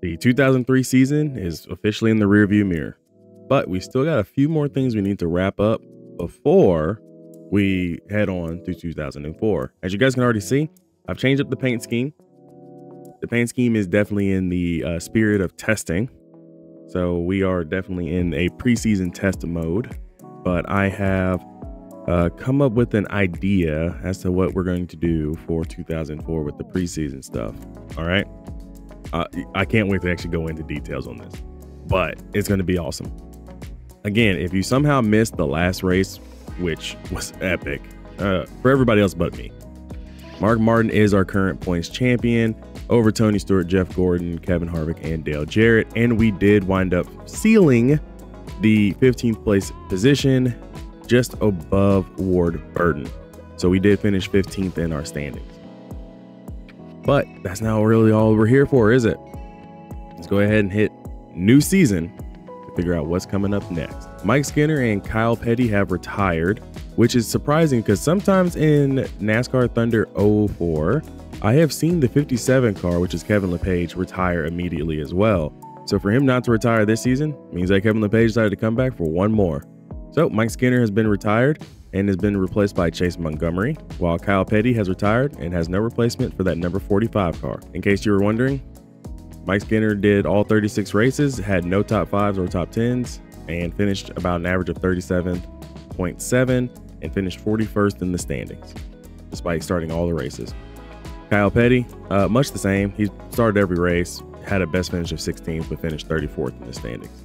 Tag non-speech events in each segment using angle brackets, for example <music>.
The 2003 season is officially in the rearview mirror, but we still got a few more things we need to wrap up before we head on to 2004. As you guys can already see, I've changed up the paint scheme. The paint scheme is definitely in the uh, spirit of testing. So we are definitely in a preseason test mode, but I have uh, come up with an idea as to what we're going to do for 2004 with the preseason stuff. All right. Uh, I can't wait to actually go into details on this, but it's going to be awesome. Again, if you somehow missed the last race, which was epic uh, for everybody else but me, Mark Martin is our current points champion over Tony Stewart, Jeff Gordon, Kevin Harvick, and Dale Jarrett. And we did wind up sealing the 15th place position just above Ward Burton. So we did finish 15th in our standings. But that's not really all we're here for, is it? Let's go ahead and hit new season to figure out what's coming up next. Mike Skinner and Kyle Petty have retired, which is surprising because sometimes in NASCAR Thunder 04, I have seen the 57 car, which is Kevin LePage, retire immediately as well. So for him not to retire this season means that Kevin LePage decided to come back for one more. So Mike Skinner has been retired and has been replaced by Chase Montgomery, while Kyle Petty has retired and has no replacement for that number 45 car. In case you were wondering, Mike Skinner did all 36 races, had no top fives or top tens, and finished about an average of 37.7 and finished 41st in the standings, despite starting all the races. Kyle Petty, uh, much the same. He started every race, had a best finish of 16th, but finished 34th in the standings.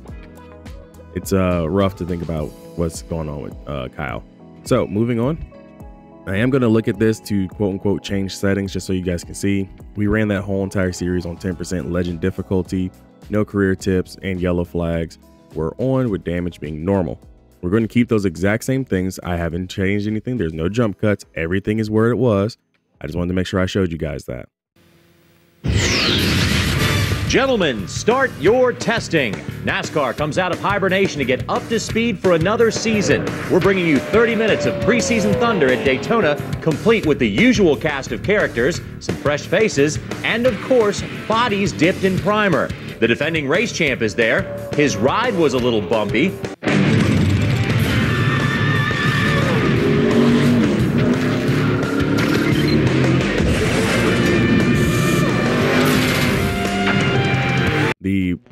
It's uh, rough to think about what's going on with uh, Kyle. So moving on, I am going to look at this to quote unquote change settings just so you guys can see. We ran that whole entire series on 10% legend difficulty, no career tips, and yellow flags were on with damage being normal. We're going to keep those exact same things. I haven't changed anything. There's no jump cuts. Everything is where it was. I just wanted to make sure I showed you guys that. Gentlemen, start your testing. NASCAR comes out of hibernation to get up to speed for another season. We're bringing you 30 minutes of preseason thunder at Daytona, complete with the usual cast of characters, some fresh faces, and of course, bodies dipped in primer. The defending race champ is there. His ride was a little bumpy,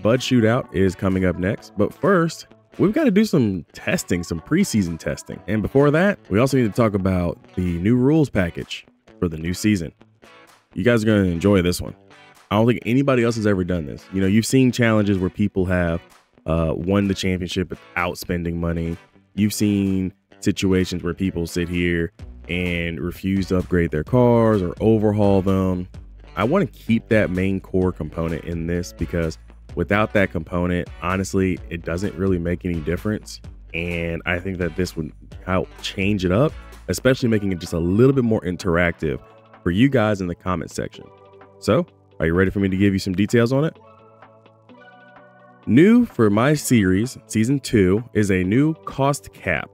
Bud Shootout is coming up next, but first, we've got to do some testing, some preseason testing. And before that, we also need to talk about the new rules package for the new season. You guys are going to enjoy this one. I don't think anybody else has ever done this. You know, you've seen challenges where people have uh, won the championship without spending money. You've seen situations where people sit here and refuse to upgrade their cars or overhaul them I want to keep that main core component in this because without that component, honestly, it doesn't really make any difference. And I think that this would help change it up, especially making it just a little bit more interactive for you guys in the comment section. So, are you ready for me to give you some details on it? New for my series, season two, is a new cost cap.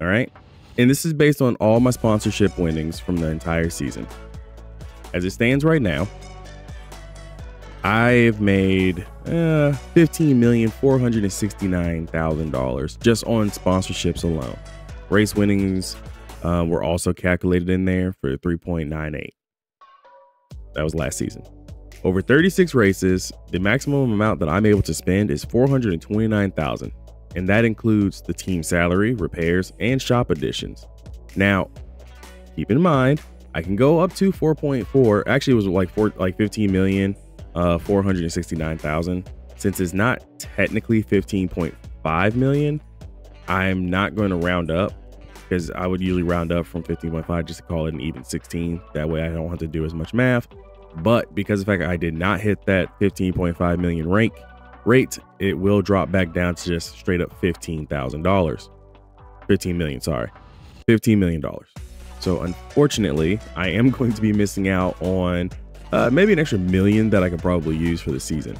All right. And this is based on all my sponsorship winnings from the entire season as it stands right now, I've made uh, fifteen million four hundred and sixty nine thousand dollars just on sponsorships alone. Race winnings uh, were also calculated in there for three point nine eight. That was last season. Over 36 races, the maximum amount that I'm able to spend is 429,000, and that includes the team salary, repairs, and shop additions. Now, keep in mind, I can go up to 4.4. Actually, it was like four, like 15 million, uh, 469,000. Since it's not technically 15.5 million, I'm not going to round up because I would usually round up from 15.5 just to call it an even 16. That way I don't have to do as much math. But because of the fact I did not hit that 15.5 million rank rate, it will drop back down to just straight up $15,000. 15 million, sorry. $15 million. So unfortunately, I am <laughs> going to be missing out on uh, maybe an extra million that I could probably use for the season.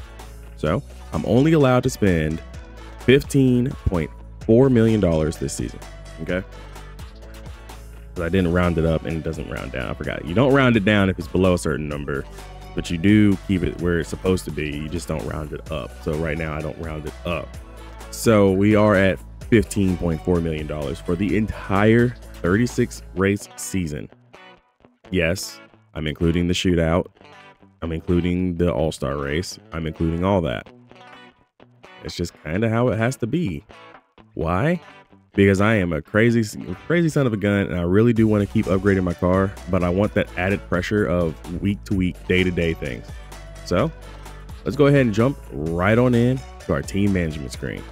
So I'm only allowed to spend $15.4 million this season. Okay. But I didn't round it up and it doesn't round down. I forgot. You don't round it down if it's below a certain number. but you do keep it where it's supposed to be. You just don't round it up. So right now I don't round it up. So we are at $15.4 million for the entire 36 race season. Yes, I'm including the shootout. I'm including the All Star race. I'm including all that. It's just kind of how it has to be. Why? Because I am a crazy, crazy son of a gun, and I really do want to keep upgrading my car, but I want that added pressure of week to week, day to day things. So let's go ahead and jump right on in to our team management screen.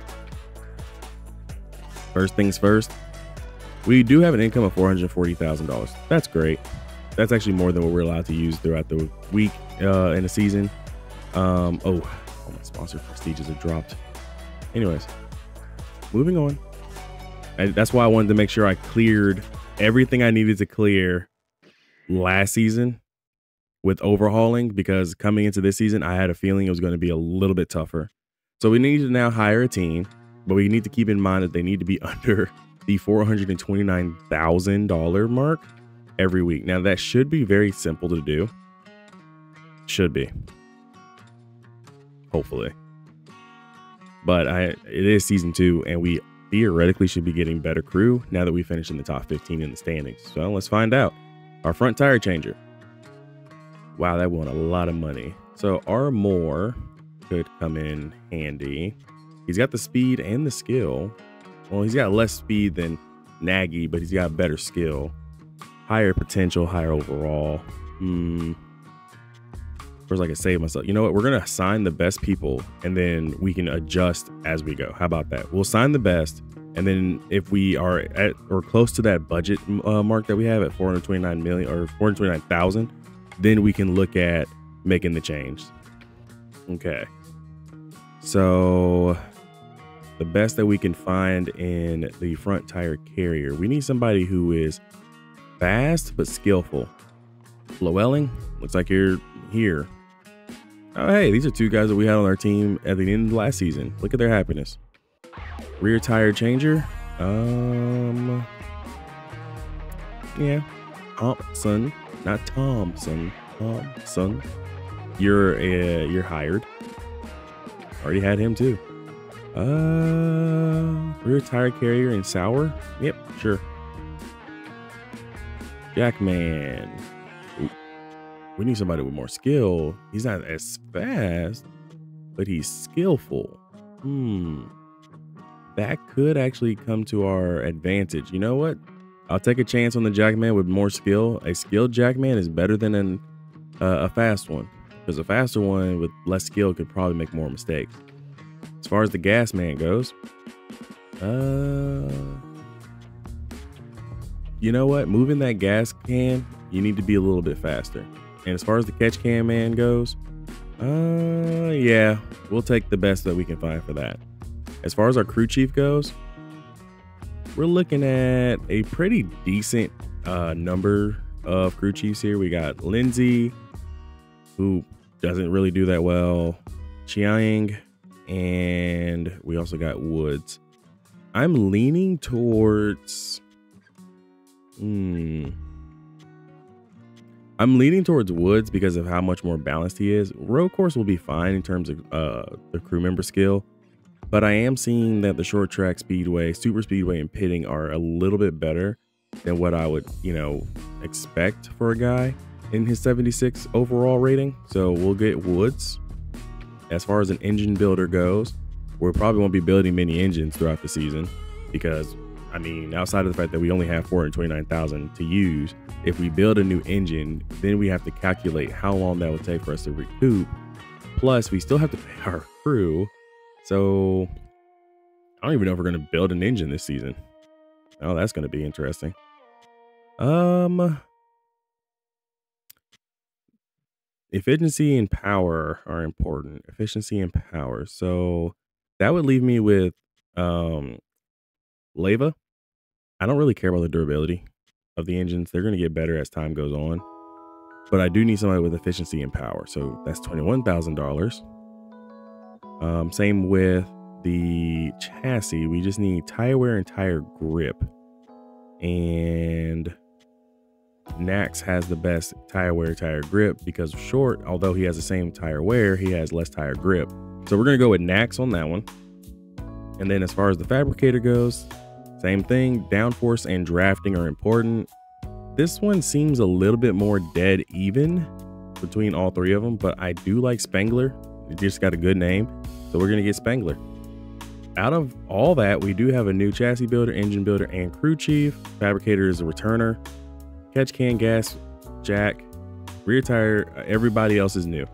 First things first, we do have an income of $440,000. That's great. That's actually more than what we're allowed to use throughout the week uh, in the season. Um, oh, all my sponsor prestiges have dropped. Anyways, moving on. And that's why I wanted to make sure I cleared everything I needed to clear last season with overhauling because coming into this season, I had a feeling it was going to be a little bit tougher. So we need to now hire a team, but we need to keep in mind that they need to be <laughs> under the $429,000 mark every week. Now, that should be very simple to do. Should be. Hopefully. But I it is season 2 and we theoretically should be getting better crew now that we finished in the top 15 in the standings. So, let's find out. Our front tire changer. Wow, that won a lot of money. So, our more could come in handy. He's got the speed and the skill. Well, he's got less speed than Nagy, but he's got better skill, higher potential, higher overall. Hmm. First, I can save myself. You know what? We're gonna sign the best people, and then we can adjust as we go. How about that? We'll sign the best, and then if we are at or close to that budget uh, mark that we have at 429 million or 429,000, then we can look at making the change. Okay. So the best that we can find in the front tire carrier. We need somebody who is fast but skillful. Llewellyn, looks like you're here. Oh, hey, these are two guys that we had on our team at the end of last season. Look at their happiness. Rear tire changer. Um, yeah, Thompson, not Thompson. Thompson. You're uh, you're hired. Already had him too. Uh, rear tire carrier and sour. Yep, sure. Jackman. We need somebody with more skill. He's not as fast, but he's skillful. Hmm. That could actually come to our advantage. You know what? I'll take a chance on the Jackman with more skill. A skilled Jackman is better than an, uh, a fast one because a faster one with less skill could probably make more mistakes. As far as the gas man goes, uh, you know what? Moving that gas can, you need to be a little bit faster. And as far as the catch can man goes, uh, yeah, we'll take the best that we can find for that. As far as our crew chief goes, we're looking at a pretty decent uh, number of crew chiefs here. We got Lindsay, who doesn't really do that well. Chiang, and we also got Woods. I'm leaning towards. Hmm. I'm leaning towards Woods because of how much more balanced he is. Road course will be fine in terms of uh, the crew member skill, but I am seeing that the short track speedway, super speedway, and pitting are a little bit better than what I would, you know, expect for a guy in his 76 overall rating. So we'll get Woods as far as an engine builder goes, we probably won't be building many engines throughout the season because, I mean, outside of the fact that we only have 429,000 to use, if we build a new engine, then we have to calculate how long that would take for us to recoup. Plus, we still have to pay our crew. So, I don't even know if we're going to build an engine this season. Oh, that's going to be interesting. Um, efficiency and power are important. Efficiency and power. So that would leave me with um Leva. I don't really care about the durability of the engines. They're going to get better as time goes on. But I do need somebody with efficiency and power. So that's $21,000. Um, same with the chassis. We just need tire wear and tire grip. And Nax has the best tire wear tire grip because short, although he has the same tire wear, he has less tire grip. So we're gonna go with Nax on that one. And then as far as the fabricator goes, same thing, downforce and drafting are important. This one seems a little bit more dead even between all three of them, but I do like Spengler. It just got a good name. So we're gonna get Spengler. Out of all that, we do have a new chassis builder, engine builder, and crew chief. Fabricator is a returner. Catch can, gas, jack, rear tire, uh, everybody else is new.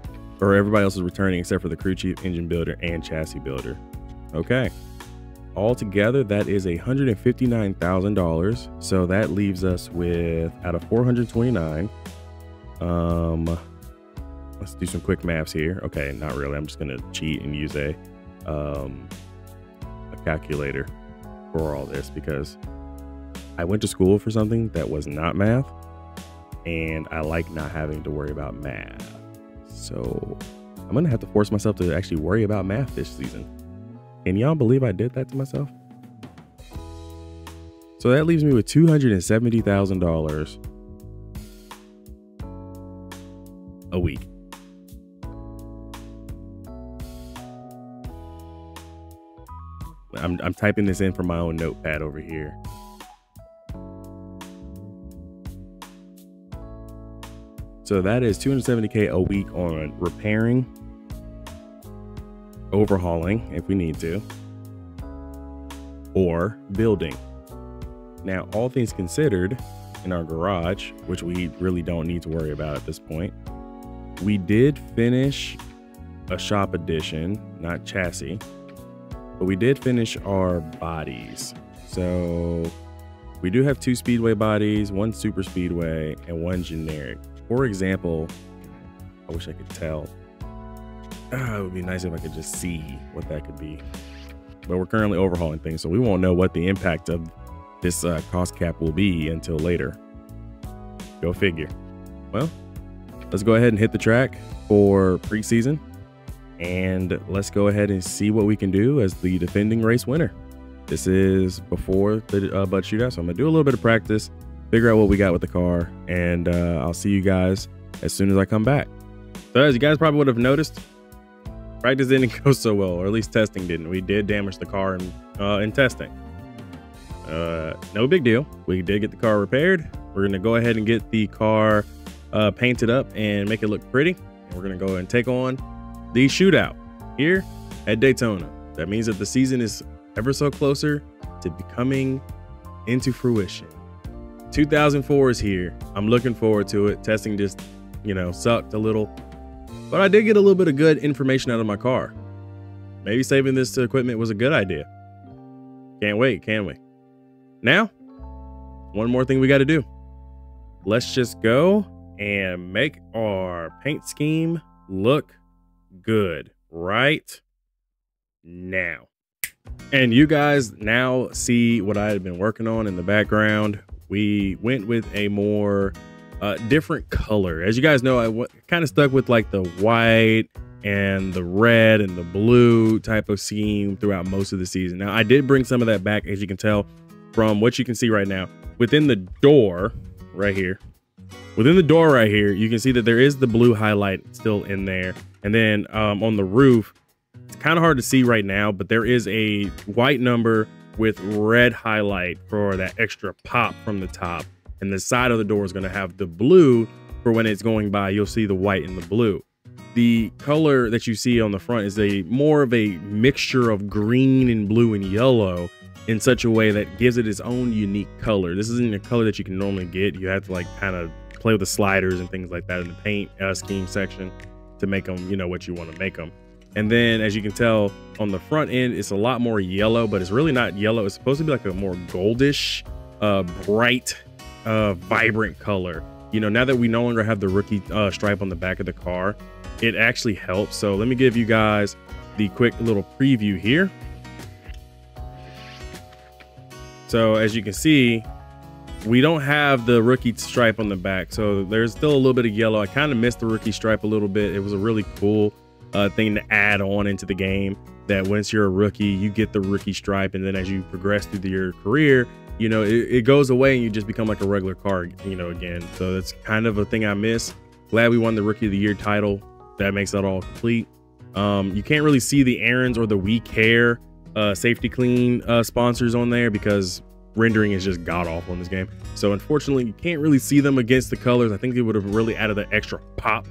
Or everybody else is returning except for the crew chief, engine builder, and chassis builder. Okay. Altogether, that is $159,000. So that leaves us with, out of 429, um, let's do some quick maths here. Okay, not really. I'm just gonna cheat and use a, um, a calculator for all this because I went to school for something that was not math, and I like not having to worry about math. So I'm gonna have to force myself to actually worry about math this season. Can y'all believe I did that to myself? So that leaves me with $270,000 a week. I'm, I'm typing this in from my own notepad over here. So that is 270k a week on repairing, overhauling if we need to, or building. Now, all things considered, in our garage, which we really don't need to worry about at this point, we did finish a shop edition, not chassis, but we did finish our bodies. So we do have two speedway bodies, one super speedway, and one generic. For example, I wish I could tell. Ah, it would be nice if I could just see what that could be. But we're currently overhauling things, so we won't know what the impact of this uh, cost cap will be until later. Go figure. Well, let's go ahead and hit the track for preseason and let's go ahead and see what we can do as the defending race winner. This is before the uh, Bud Shootout, so I'm gonna do a little bit of practice, figure out what we got with the car, and uh, I'll see you guys as soon as I come back. So as you guys probably would have noticed, practice didn't <laughs> go so well, or at least testing didn't. We did damage the car in, uh, in testing. Uh, no big deal. We did get the car repaired. We're gonna go ahead and get the car uh, painted up and make it look pretty. And we're gonna go and take on the shootout here at Daytona. That means that the season is ever so closer to becoming into fruition. 2004 is here. I'm looking forward to it. Testing just, you know, sucked a little, but I did get a little bit of good information out of my car. Maybe saving this to equipment was a good idea. Can't wait, can we? Now, one more thing we got to do. Let's just go and make our paint scheme look good right now. And you guys now see what I had been working on in the background. We went with a more uh, different color. As you guys know, I kind of stuck with like the white and the red and the blue type of scheme throughout most of the season. Now, I did bring some of that back, as you can tell from what you can see right now. Within the door, right here, within the door right here, you can see that there is the blue highlight still in there. And then um, on the roof, it's kind of hard to see right now, but there is a white number with red highlight for that extra pop from the top. And the side of the door is going to have the blue for when it's going by, you'll see the white and the blue. The color that you see on the front is a more of a mixture of green and blue and yellow in such a way that gives it its own unique color. This isn't a color that you can normally get. You have to like kind of play with the sliders and things like that in the paint uh, scheme section to make them, you know, what you want to make them. And then as you can tell on the front end, it's a lot more yellow, but it's really not yellow. It's supposed to be like a more goldish, uh, bright, uh, vibrant color. You know, now that we no longer have the rookie uh, stripe on the back of the car, it actually helps. So let me give you guys the quick little preview here. So as you can see, we don't have the rookie stripe on the back, so there's still a little bit of yellow. I kind of missed the rookie stripe a little bit. It was a really cool uh, thing to add on into the game. That once you're a rookie, you get the rookie stripe, and then as you progress through your career, you know, it, it goes away and you just become like a regular car, you know, again. So that's kind of a thing I miss. Glad we won the Rookie of the Year title. That makes that all complete. Um, you can't really see the Aaron's or the We Care uh, Safety-Kleen uh, sponsors on there because rendering is just god awful in this game. So unfortunately, you can't really see them against the colors. I think they would have really added the extra pop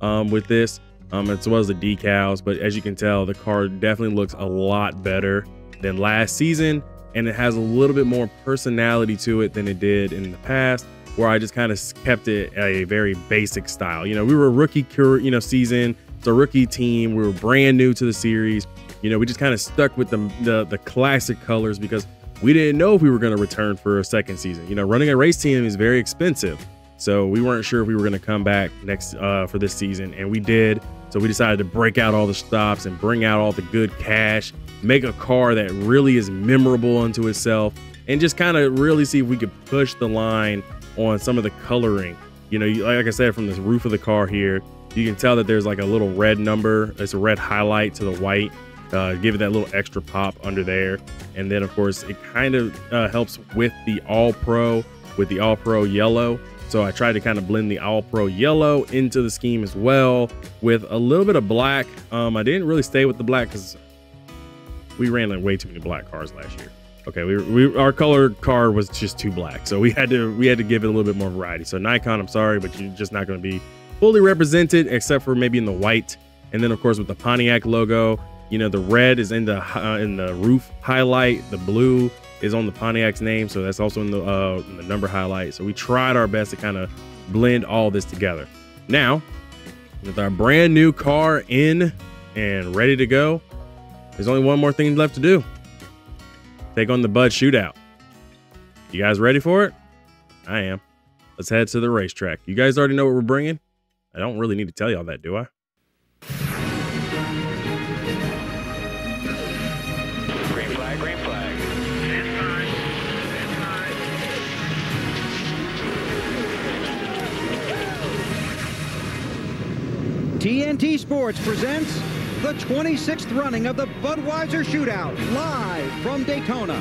um, with this, um, as well as the decals. But as you can tell, the car definitely looks a lot better than last season, and it has a little bit more personality to it than it did in the past. Where I just kind of kept it a very basic style. You know, we were a rookie, cure, you know, season. It's a rookie team. We were brand new to the series. You know, we just kind of stuck with the, the the classic colors because we didn't know if we were going to return for a second season. You know, running a race team is very expensive. So we weren't sure if we were going to come back next uh, for this season, and we did. So we decided to break out all the stops and bring out all the good cash, make a car that really is memorable unto itself, and just kind of really see if we could push the line on some of the coloring. You know, like I said, from the roof of the car here, you can tell that there's like a little red number. It's a red highlight to the white uh, give it that little extra pop under there. And then, of course, it kind of uh, helps with the All Pro, with the All Pro yellow. So I tried to kind of blend the All Pro yellow into the scheme as well with a little bit of black. Um, I didn't really stay with the black because we ran like way too many black cars last year. Okay, we, we our color car was just too black, so we had to we had to give it a little bit more variety. So Nikon, I'm sorry, but you're just not going to be fully represented except for maybe in the white, and then of course with the Pontiac logo you know, the red is in the uh, in the roof highlight. The blue is on the Pontiac's name, so that's also in the, uh, in the number highlight. So we tried our best to kind of blend all this together. Now, with our brand new car in and ready to go, there's only one more thing left to do. Take on the Bud Shootout. You guys ready for it? I am. Let's head to the racetrack. You guys already know what we're bringing? I don't really need to tell y'all that, do I? Green flag, green flag. TNT Sports presents the 26th running of the Budweiser Shootout, live from Daytona.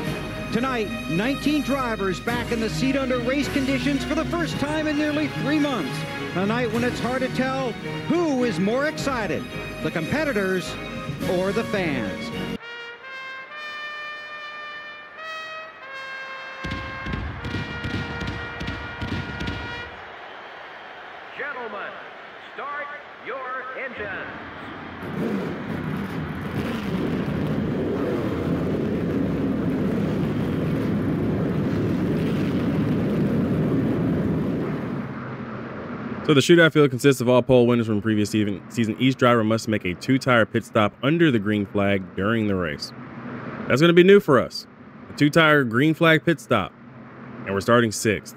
Tonight, 19 drivers back in the seat under race conditions for the first time in nearly three months. A night when it's hard to tell who is more excited, the competitors or the fans. So the shootout field consists of all pole winners from previous season. season. Each driver must make a two-tire pit stop under the green flag during the race. That's going to be new for us. A two-tire green flag pit stop. And we're starting sixth.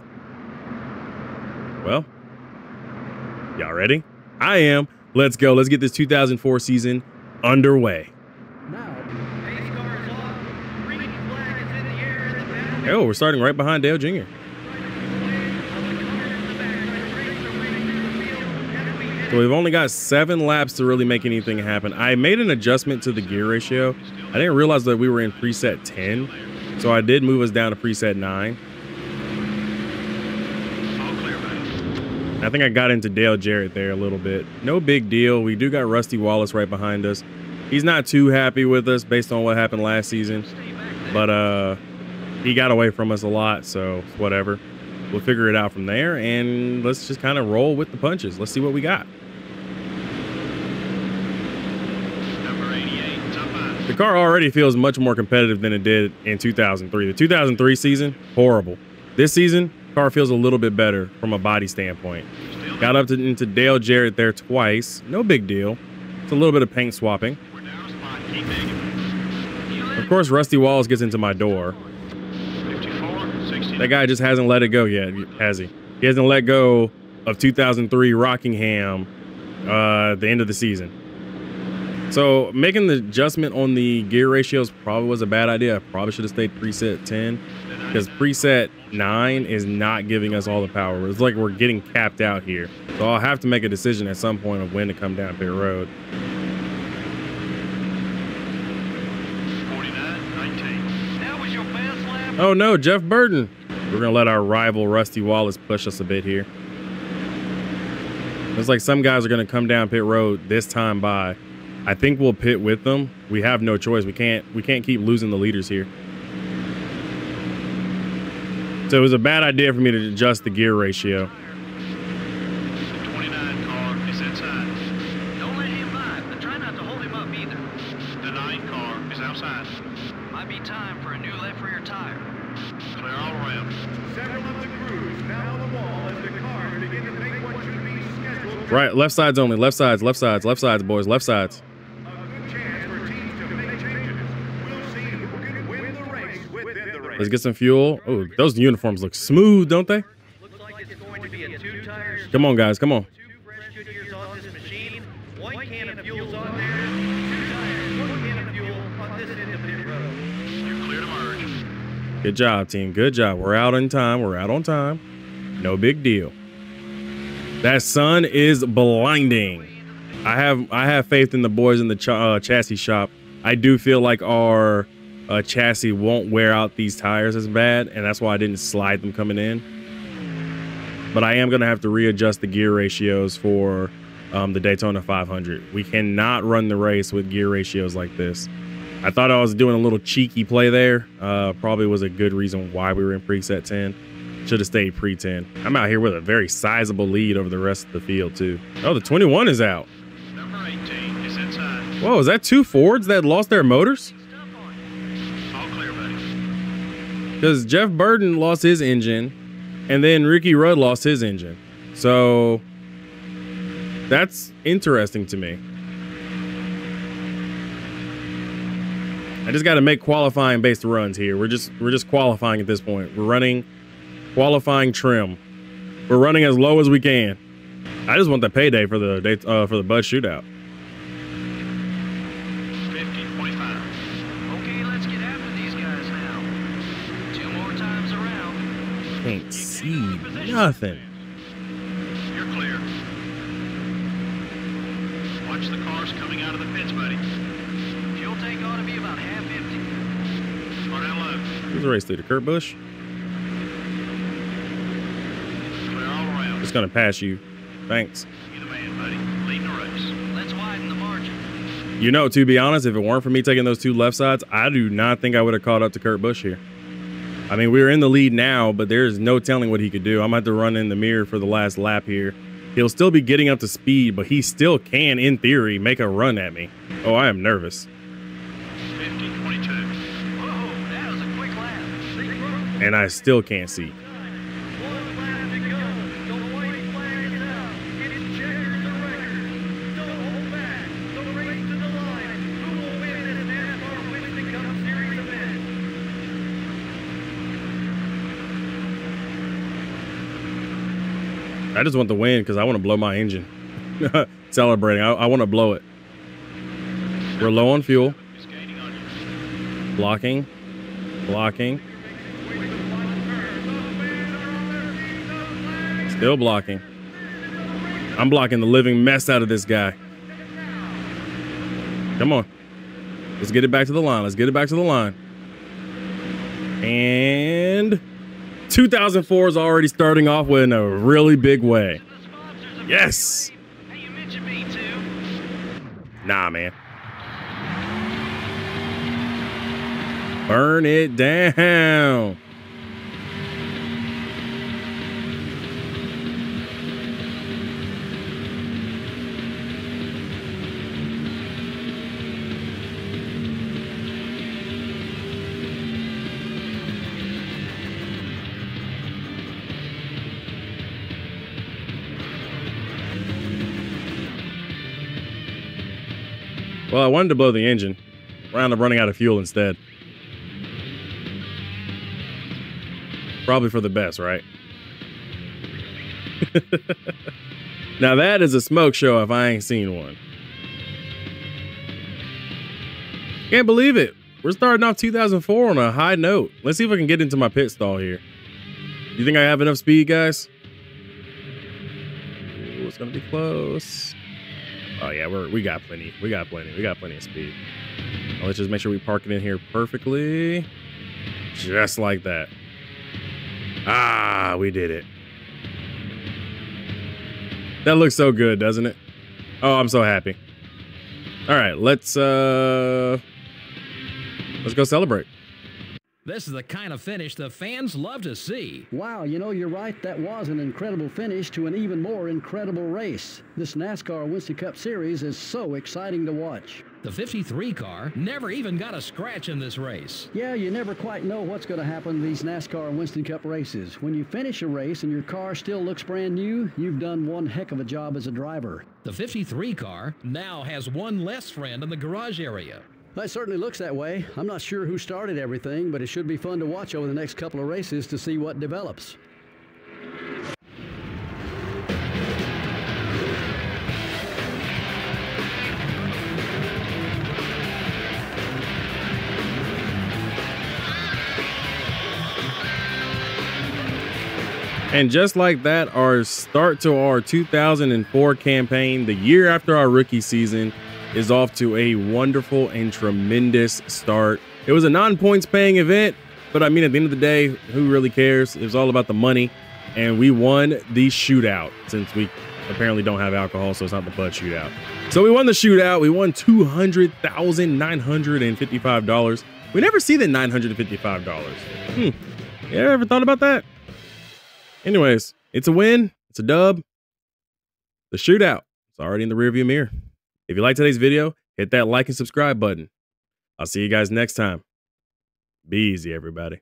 Well, y'all ready? I am. Let's go. Let's get this 2004 season underway. Oh, we're starting right behind Dale Jr. So we've only got seven laps to really make anything happen. I made an adjustment to the gear ratio. I didn't realize that we were in preset 10. So I did move us down to preset 9. I think I got into Dale Jarrett there a little bit. No big deal. We do got Rusty Wallace right behind us. He's not too happy with us based on what happened last season. But uh he got away from us a lot, so whatever. We'll figure it out from there and let's just kind of roll with the punches. Let's see what we got. The car already feels much more competitive than it did in 2003. The 2003 season, horrible. This season, car feels a little bit better from a body standpoint. Got up to, into Dale Jarrett there twice. No big deal. It's a little bit of paint swapping. Of course, Rusty Wallace gets into my door. That guy just hasn't let it go yet, has he? He hasn't let go of 2003 Rockingham uh, the end of the season. So making the adjustment on the gear ratios probably was a bad idea. Probably should have stayed preset 10 because preset 9 is not giving us all the power. It's like we're getting capped out here. So I'll have to make a decision at some point of when to come down pit road. 49, 19. That was your best lap Oh no, Jeff Burton. We're gonna let our rival Rusty Wallace push us a bit here. Looks like some guys are gonna come down pit road this time by. I think we'll pit with them. We have no choice. We can't we can't keep losing the leaders here. So it was a bad idea for me to adjust the gear ratio. 29 car is inside. Don't let him by, but try not to hold him up either. The 9 car is outside. Might be time for a new left rear tire. Clear all around. Several of the crews now on the wall as the cars begin to make what should be scheduled Right, left sides only. Left sides, left sides, left sides, boys, left sides. Let's get some fuel. Oh, those uniforms look smooth, don't they? Come on, guys, come on. Good job, team. Good job. We're out on time. We're out on time. No big deal. That sun is blinding. I have I have faith in the boys in the ch- uh, chassis shop. I do feel like our uh, chassis won't wear out these tires as bad, and that's why I didn't slide them coming in. But I am gonna have to readjust the gear ratios for um, the Daytona 500. We cannot run the race with gear ratios like this. I thought I was doing a little cheeky play there. Uh, probably was a good reason why we were in preset 10. Should have stayed pre 10. I'm out here with a very sizable lead over the rest of the field, too. Oh, the 21 is out. Number 18 is inside. Whoa, is that two Fords that lost their motors? All clear, buddy. Because Jeff Burton lost his engine, and then Ricky Rudd lost his engine. So that's interesting to me. I just got to make qualifying based runs here. We're just we're just qualifying at this point. We're running qualifying trim. We're running as low as we can. I just want the payday for the day uh, for the Bud shootout. 50, 25. Okay, let's get after these guys now. Two more times around. Can't see nothing. You're clear. Watch the cars coming out of the pits, buddy. Fuel tank ought to be about half empty. Start out low. Who's the race leader? Kurt Busch. Clear all around. Just gonna pass you. Thanks. You the man, buddy. Leading the race. Let's widen the margin. You know, to be honest, if it weren't for me taking those two left sides, I do not think I would have caught up to Kurt Busch here. I mean, we're in the lead now, but there's no telling what he could do. I'm going to have to run in the mirror for the last lap here. He'll still be getting up to speed, but he still can, in theory, make a run at me. Oh, I am nervous. 50, Whoa, that was a quick lap. And I still can't see. One lap to go. The white flag is out. It is checkers the record. Don't hold back. The race to the line. Who will win this NASCAR Winston Cup Series event? I just want the win because I want to blow my engine. <laughs> Celebrating. I, I want to blow it. We're low on fuel. Blocking. Blocking. Still blocking. I'm blocking the living mess out of this guy. Come on. Let's get it back to the line. Let's get it back to the line. And 2004 is already starting off with in a really big way. The sponsors of Yes. Hey, you mentioned me too. Nah, man. Burn it down. Well, I wanted to blow the engine. Wound up running out of fuel instead. Probably for the best, right? <laughs> now that is a smoke show if I ain't seen one. Can't believe it. We're starting off 2004 on a high note. Let's see if I can get into my pit stall here. You think I have enough speed, guys? Ooh, it's gonna be close. Oh yeah, we're we got plenty. We got plenty. We got plenty of speed. Now let's just make sure we park it in here perfectly. Just like that. Ah, we did it. That looks so good, doesn't it? Oh, I'm so happy. All right, let's uh let's go celebrate. This is the kind of finish the fans love to see. Wow, you know, you're right. That was an incredible finish to an even more incredible race. This NASCAR Winston Cup Series is so exciting to watch. The 53 car never even got a scratch in this race. Yeah, you never quite know what's going to happen in these NASCAR Winston Cup races. When you finish a race and your car still looks brand new, you've done one heck of a job as a driver. The 53 car now has one less friend in the garage area. That certainly looks that way. I'm not sure who started everything, but it should be fun to watch over the next couple of races to see what develops. And just like that, our start to our 2004 campaign, the year after our rookie season, is off to a wonderful and tremendous start. It was a non points paying event, but I mean, at the end of the day, who really cares? It was all about the money. And we won the shootout since we apparently don't have alcohol, so it's not the Bud shootout. So we won the shootout. We won $200,955. We never see the $955. Hmm. You ever thought about that? Anyways, it's a win. It's a dub. The shootout. It's already in the rearview mirror. If you like today's video, hit that like and subscribe button. I'll see you guys next time. Be easy, everybody.